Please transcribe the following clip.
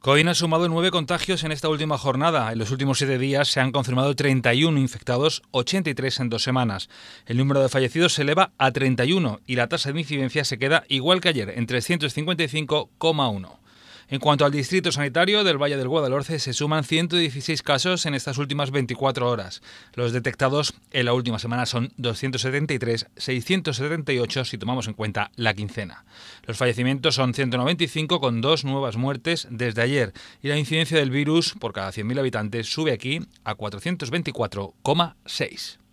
Coín ha sumado nueve contagios en esta última jornada. En los últimos siete días se han confirmado 31 infectados, 83 en dos semanas. El número de fallecidos se eleva a 31 y la tasa de incidencia se queda igual que ayer, en 355,1. En cuanto al distrito sanitario del Valle del Guadalhorce, se suman 116 casos en estas últimas 24 horas. Los detectados en la última semana son 273, 678 si tomamos en cuenta la quincena. Los fallecimientos son 195 con dos nuevas muertes desde ayer y la incidencia del virus por cada 100.000 habitantes sube aquí a 424,6.